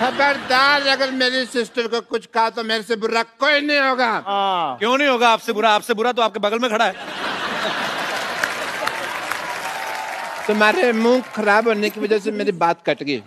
खबरदार अगर मेरी सिस्टर को कुछ कहा तो मेरे से बुरा कोई नहीं होगा क्यों नहीं होगा आपसे बुरा आपसे बुरा तो आपके बगल में खड़ा है तुम्हारे मुंह खराब होने की वजह से मेरी बात कट गई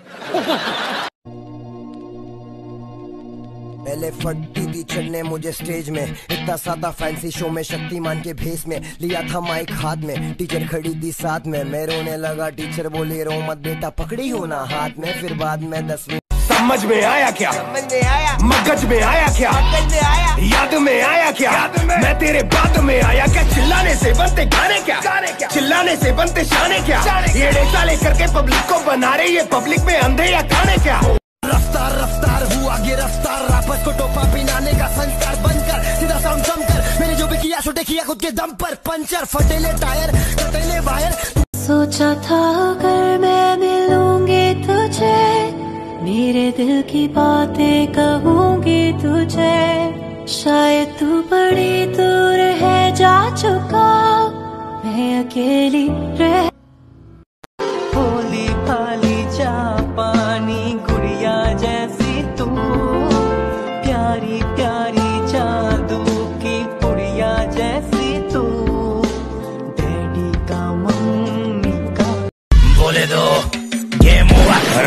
पहले फटती थी चढ़ने मुझे स्टेज में। इतना सादा फैंसी शो में शक्तिमान के भेस में। लिया था माइक हाथ में। टीचर खड़ी थी साथ में। मैं रोने लगा टीचर बोले रो मत बेटा पकड़ी हो ना हाथ में। फिर बाद में दसवीं समझ में आया क्या? समझ में आया। मगज में आया क्या? समझ में आया। याद में आया क्या? याद में। मैं तेरे बाद में आया क्या? चिल्लाने से बनते गाने क्या? गाने क्या? चिल्लाने से बनते शाने क्या? ये साले करके पब्लिक को बना रहे ये पब्लिक में अंधे या काने क्या? रफ्तार रफ्तार। हुआ गिरफ़्तार रापस को टोपा पिनाने का संस्कार बंद कर सीधा साउंड कम कर, मैंने जो भी किया सो किया, खुद के दम पर पंचर, फटेले टायर, कटेले वायर। सोचा था अगर मैं मिलूँगी तुझे, मेरे दिल की बातें कहूँगी तुझे, शायद तू बड़ी दूर है, जा चुका, मैं अकेली रह प्यारी प्यारी जादू की जैसी तू। डैडी का मम्मी का बोले दो, गेम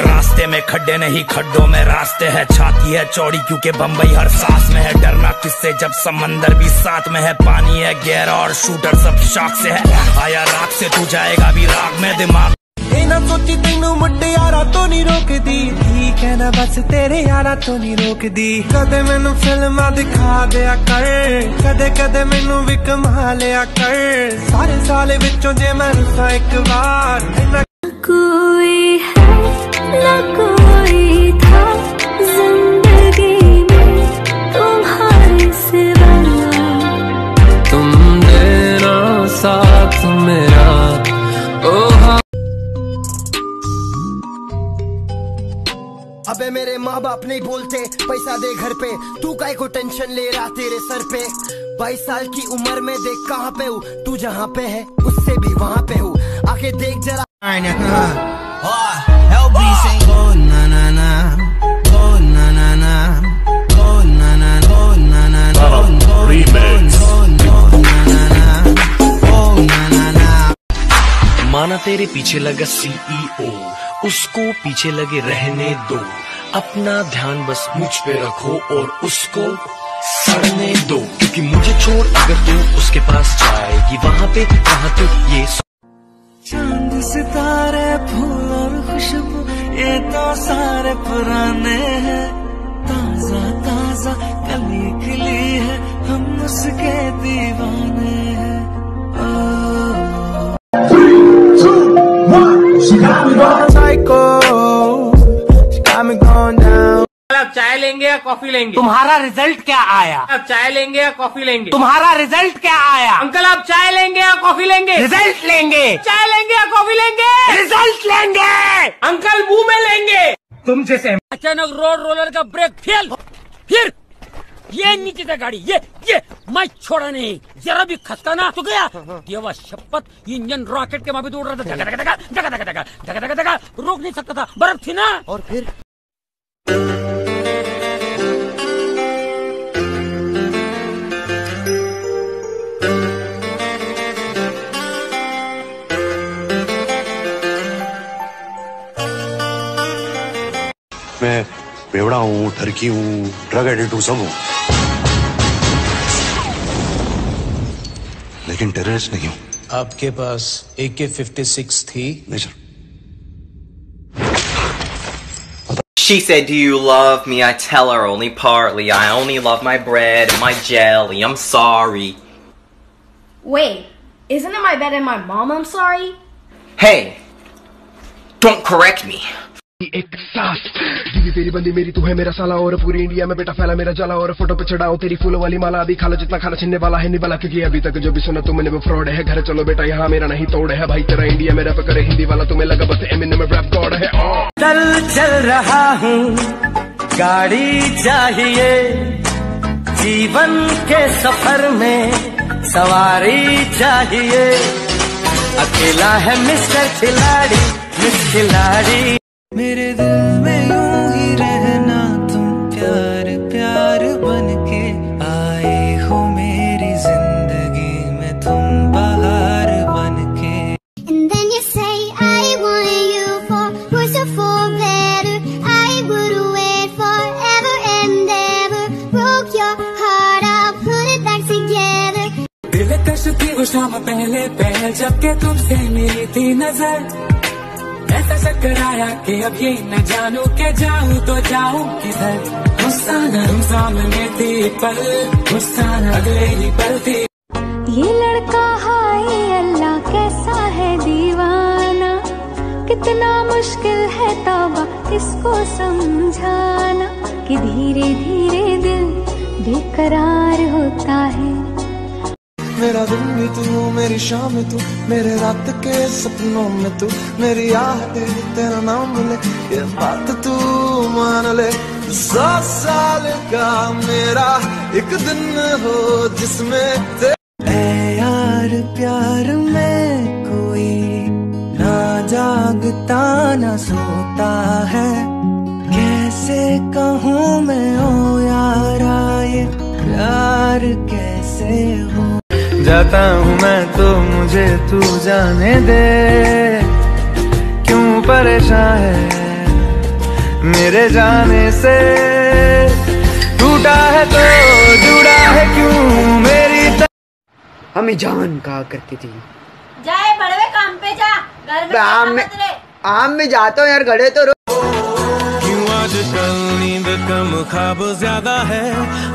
रास्ते में खड्डे नहीं, खड्डों में रास्ते है। छाती है चौड़ी, क्योंकि बम्बई हर सांस में है। डरना किससे? जब समंदर भी साथ में है। पानी है गहरा और शूटर सब शाख से है। आया राग से तू जाएगा भी राग में। दिमाग ਨਾ ਸੋਚੀ ਤੈਨੂੰ ਮੁੰਡਿਆਰਾ ਤੋਂ ਨਹੀਂ ਰੋਕਦੀ। ਠੀਕ ਹੈ ਬਸ ਤੇਰੇ ਯਾਰਾ ਤੋਂ ਨਹੀਂ ਰੋਕਦੀ। ਕਦੇ ਮੈਨੂੰ ਫਿਲਮਾਂ ਦਿਖਾ ਦਿਆ ਕਰ। ਕਦੇ ਕਦੇ ਮੈਨੂੰ ਵੀ ਕਮਾ ਲਿਆ ਕਰ। ਸਾਰੇ ਸਾਲ ਵਿੱਚੋਂ ਜੇ ਮੈਂ ਰੁੱਸਾਂ ਇੱਕ ਵਾਰ ਕੋਈ ਹੈ ਨਾ अबे मेरे माँ बाप नहीं बोलते पैसा दे घर पे। तू काय को टेंशन ले रहा तेरे सर पे? बाईस साल की उम्र में देख कहाँ पे हूँ? तू जहाँ पे है उससे भी वहाँ पे हूँ। आके देख जरा। माना तेरे पीछे लगा सीईओ उसको पीछे लगे रहने दो। अपना ध्यान बस मुझ पे रखो और उसको सड़ने दो। क्योंकि मुझे छोड़ अगर तू उसके पास जाएगी वहाँ पे वहाँ तू ये चाँद सितारे फूल और खुशबू ये तो सारे पुराने हैं। ताज़ा ताज़ा कली खिली है हम उसके दीवाने हैं। आप चाय लेंगे या कॉफ़ी लेंगे? तुम्हारा रिज़ल्ट क्या आया? आप चाय लेंगे या कॉफ़ी लेंगे? तुम्हारा रिज़ल्ट क्या आया? अंकल आप चाय लेंगे या कॉफ़ी लेंगे? रिज़ल्ट लेंगे। चाय लेंगे या कॉफ़ी लेंगे? रिज़ल्ट लेंगे। अंकल मुँह में लेंगे। तुम जैसे अचानक रोड रोलर का ब्रेक फेल। फिर ये नीचे था गाड़ी ये ये मैं छोड़ा नहीं। जरा भी खसका ना तो गया। देवा शपथ इंजन रॉकेट के माफ़ी उड़ रहा था। धका धका धका धका धका धका धका धका धका। रोक नहीं सकता था। बर्फ़ थी ना। और फिर? बेवड़ा हूँ ठरकी हूँ ड्रग एडिक्ट हूँ सब हूँ लेकिन टेररिस्ट नहीं हूँ आपके पास ए के फिफ्टी सिक्स थी major She said, Do you love me? I tell her only partly. I only love my bread and my jelly. I'm sorry. Wait, isn't it my bed and my mom I'm sorry? Hey, don't correct me. एक सांस। दीदी, तेरी बंदी मेरी, तू है मेरा साला और पूरी इंडिया में बेटा फैला मेरा जला और फ़ोटो पे चढ़ाओ। तेरी फूल वाली माला अभी खाला जितना खाना छिनने वाला है नहीं वाला क्योंकि अभी तक जो भी सुना तुमने वो फ्रॉड है। घर चलो बेटा, यहाँ मेरा नहीं तोड़ है। भाई, तेरा इंडिया मेरा पे करे हिंदी वाला, तुम्हें लगा बस एमिन में रैप गॉड है। चल चल रहा हूँ। गाड़ी चाहिए। जीवन के सफ़र में सवारी चाहिए। अकेला है मिस्टर खिलाड़ी, मिस खिलाड़ी। मेरे दिल में यूँ ही रहना तुम प्यार प्यार बन के आए हो मेरी ज़िंदगी में तुम बाहर बन के And then you say I want you for worse or for better. I would wait forever and ever. Broke your heart, I'll put it back together. दिलकश थी वो शाम पहले पहल जब के तुमसे मिली थी नज़र आया कि अब ये न जानू के जाऊँ तो जाऊँ किधर? गुस्सा नरम सामने थी पल गुस्सा न अगले ही पल थी। ये लड़का, हाय अल्लाह, कैसा है दीवाना? कितना मुश्किल है तौबा, इसको समझाना कि धीरे धीरे दिल बेकरार होता है। मेरा दिन भी तू, मेरी शाम तू, मेरे रात के सपनों में तू, मेरी आह तेरा नाम ले, ये बात तू मान ले। सौ साल का मेरा एक दिन हो जिसमें यार प्यार जाता हूँ मैं तो मुझे तू जाने दे। क्यों परेशान है मेरे जाने से? टूटा है तो जुड़ा है क्यों मेरी हमें जान कहा करती थी। जाए बड़वे काम पे जा घर में आम में आम में जाता हूँ यार घड़े तो रो क्यों आजकल नींद कम खाब ज़्यादा है?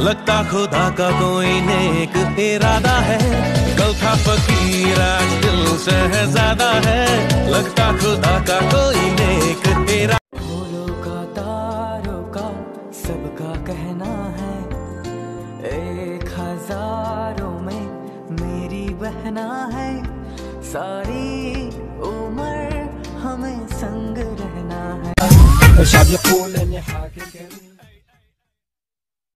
लगता खुदा का कोई नेक इरादा है। था फकीर दिल शहजादा है। लगता खुदा का कोई नेक फूलों का तारों का सबका कहना है एक हज़ारों में मेरी बहना है। सारी उम्र हमें संग रहना है।